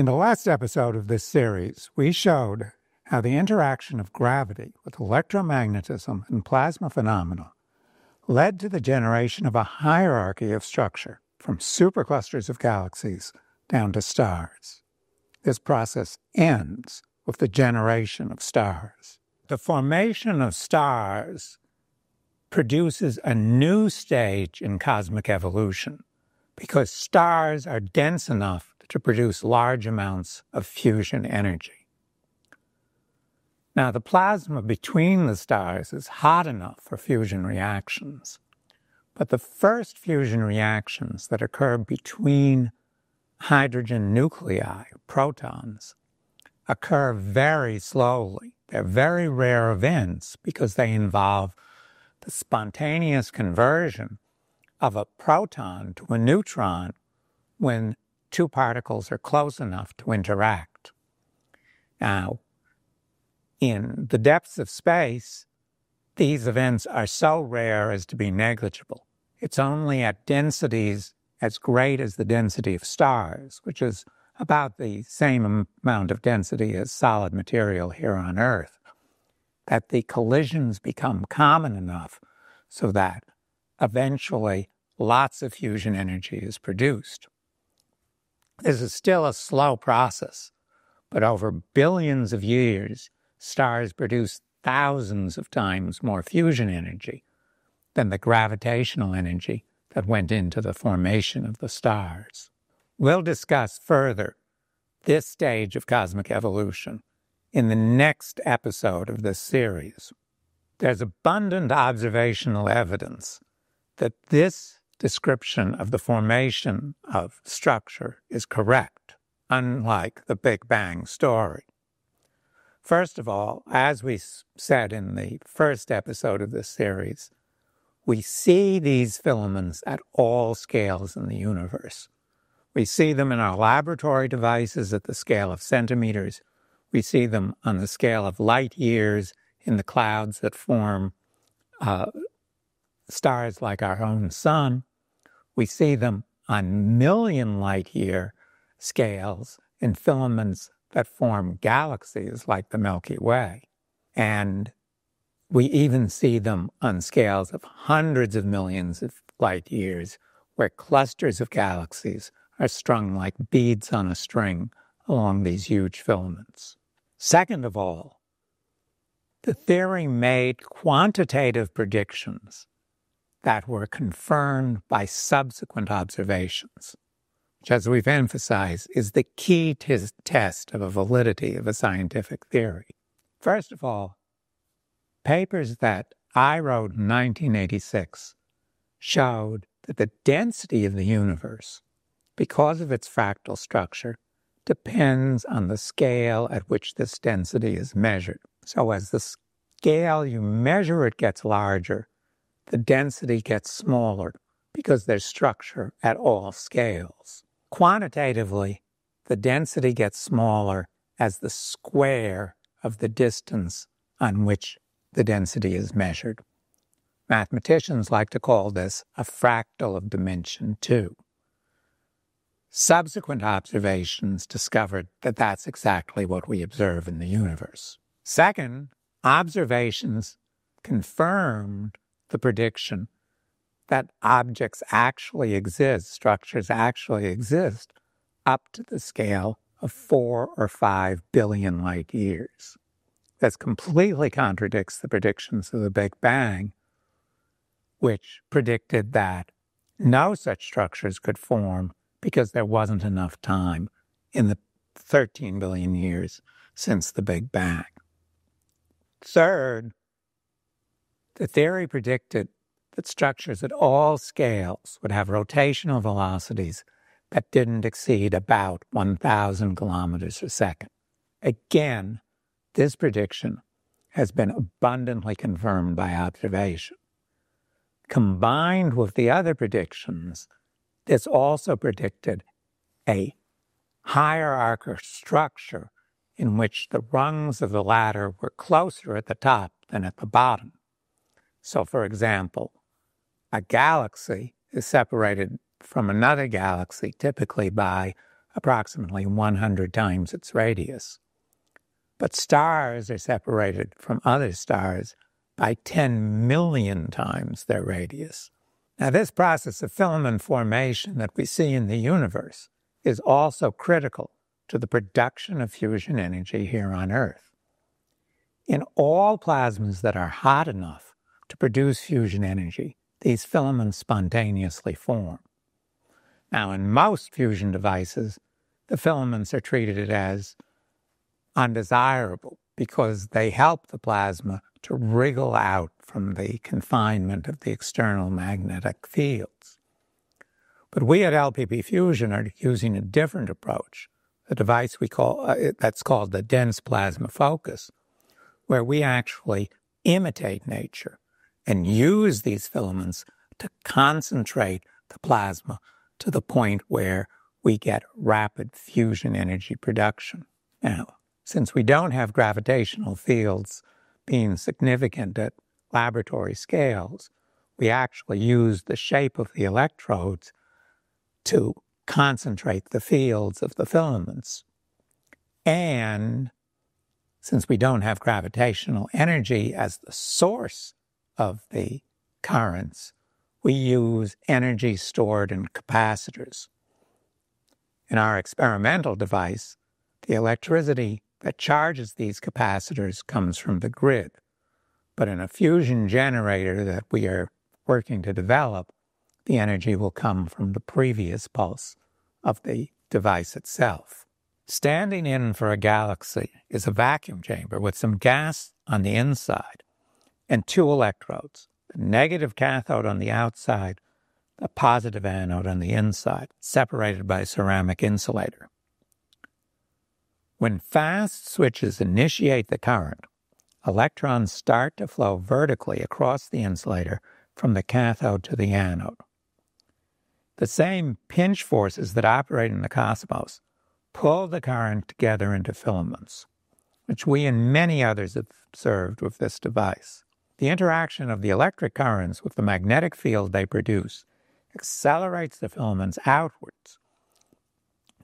In the last episode of this series, we showed how the interaction of gravity with electromagnetism and plasma phenomena led to the generation of a hierarchy of structure from superclusters of galaxies down to stars. This process ends with the generation of stars. The formation of stars produces a new stage in cosmic evolution because stars are dense enough to produce large amounts of fusion energy. Now, the plasma between the stars is hot enough for fusion reactions, but the first fusion reactions that occur between hydrogen nuclei, protons, occur very slowly. They're very rare events because they involve the spontaneous conversion of a proton to a neutron when two particles are close enough to interact. Now, in the depths of space, these events are so rare as to be negligible. It's only at densities as great as the density of stars, which is about the same amount of density as solid material here on Earth, that the collisions become common enough so that eventually lots of fusion energy is produced. This is still a slow process, but over billions of years, stars produce thousands of times more fusion energy than the gravitational energy that went into the formation of the stars. We'll discuss further this stage of cosmic evolution in the next episode of this series. There's abundant observational evidence that this description of the formation of structure is correct, unlike the Big Bang story. First of all, as we said in the first episode of this series, we see these filaments at all scales in the universe. We see them in our laboratory devices at the scale of centimeters. We see them on the scale of light years in the clouds that form uh, stars like our own sun. We see them on million light year scales in filaments that form galaxies like the Milky Way. And we even see them on scales of hundreds of millions of light years, where clusters of galaxies are strung like beads on a string along these huge filaments. Second of all, the theory made quantitative predictions that were confirmed by subsequent observations, which, as we've emphasized, is the key t- test of a validity of a scientific theory. First of all, papers that I wrote in 1986 showed that the density of the universe, because of its fractal structure, depends on the scale at which this density is measured. So, as the scale you measure it gets larger, the density gets smaller because there's structure at all scales. Quantitatively, the density gets smaller as the square of the distance on which the density is measured. Mathematicians like to call this a fractal of dimension 2. Subsequent observations discovered that that's exactly what we observe in the universe. Second, observations confirmed the prediction that objects actually exist, structures actually exist, up to the scale of four or five billion light years. This completely contradicts the predictions of the Big Bang, which predicted that no such structures could form because there wasn't enough time in the 13 billion years since the Big Bang. Third, the theory predicted that structures at all scales would have rotational velocities that didn't exceed about 1,000 kilometers per second. Again, this prediction has been abundantly confirmed by observation. Combined with the other predictions, this also predicted a hierarchical structure in which the rungs of the ladder were closer at the top than at the bottom. So, for example, a galaxy is separated from another galaxy typically by approximately 100 times its radius. But stars are separated from other stars by 10 million times their radius. Now, this process of filament formation that we see in the universe is also critical to the production of fusion energy here on Earth. In all plasmas that are hot enough to produce fusion energy, these filaments spontaneously form. Now, in most fusion devices, the filaments are treated as undesirable because they help the plasma to wriggle out from the confinement of the external magnetic fields. But we at LPP Fusion are using a different approach, a device we call uh, that's called the dense plasma focus, where we actually imitate nature and use these filaments to concentrate the plasma to the point where we get rapid fusion energy production. Now, since we don't have gravitational fields being significant at laboratory scales, we actually use the shape of the electrodes to concentrate the fields of the filaments. And since we don't have gravitational energy as the source of the currents, we use energy stored in capacitors. In our experimental device, the electricity that charges these capacitors comes from the grid. But in a fusion generator that we are working to develop, the energy will come from the previous pulse of the device itself. Standing in for a galaxy is a vacuum chamber with some gas on the inside and two electrodes the negative cathode on the outside, the positive anode on the inside, separated by a ceramic insulator. When fast switches initiate the current, electrons start to flow vertically across the insulator from the cathode to the anode. The same pinch forces that operate in the cosmos pull the current together into filaments, which we and many others have observed with this device. The interaction of the electric currents with the magnetic field they produce accelerates the filaments outwards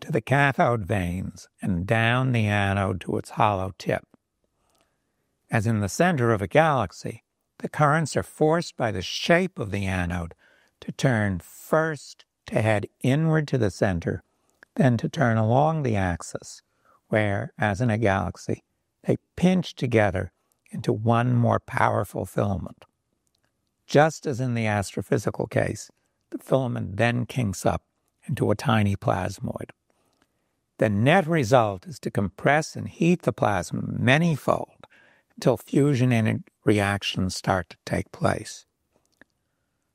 to the cathode vanes and down the anode to its hollow tip. As in the center of a galaxy, the currents are forced by the shape of the anode to turn first to head inward to the center, then to turn along the axis, where, as in a galaxy, they pinch together into one more powerful filament. Just as in the astrophysical case, the filament then kinks up into a tiny plasmoid. The net result is to compress and heat the plasma manyfold until fusion and reactions start to take place.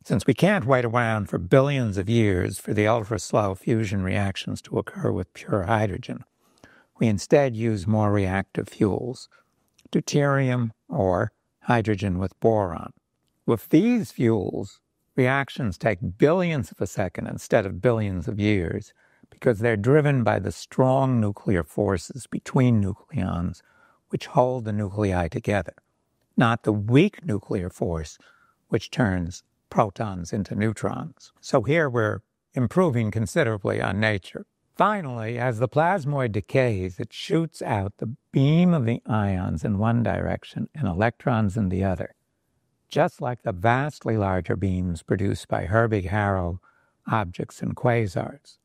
Since we can't wait around for billions of years for the ultra slow fusion reactions to occur with pure hydrogen, we instead use more reactive fuels deuterium, or hydrogen with boron. With these fuels, reactions take billions of a second instead of billions of years because they're driven by the strong nuclear forces between nucleons which hold the nuclei together, not the weak nuclear force which turns protons into neutrons. So here we're improving considerably on nature. Finally, as the plasmoid decays, it shoots out the beam of the ions in one direction and electrons in the other, just like the vastly larger beams produced by Herbig Haro objects and quasars.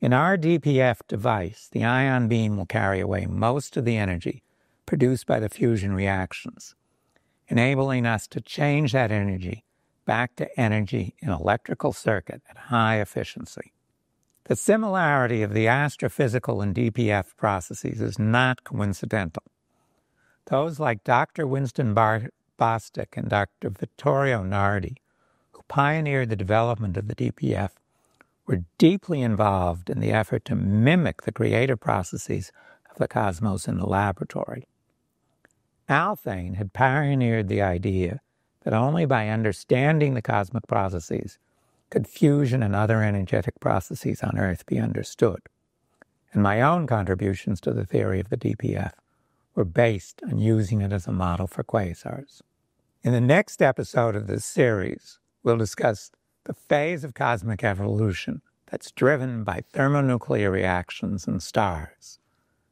In our DPF device, the ion beam will carry away most of the energy produced by the fusion reactions, enabling us to change that energy back to energy in electrical circuit at high efficiency. The similarity of the astrophysical and DPF processes is not coincidental. Those like Dr. Winston Bar- Bostick and Dr. Vittorio Nardi, who pioneered the development of the DPF, were deeply involved in the effort to mimic the creative processes of the cosmos in the laboratory. Alfvén had pioneered the idea that only by understanding the cosmic processes could fusion and other energetic processes on Earth be understood. And my own contributions to the theory of the DPF were based on using it as a model for quasars. In the next episode of this series, we'll discuss the phase of cosmic evolution that's driven by thermonuclear reactions in stars.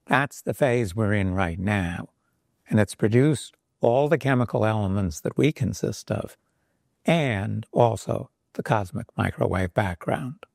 That's the phase we're in right now, and it's produced all the chemical elements that we consist of, and also the cosmic microwave background.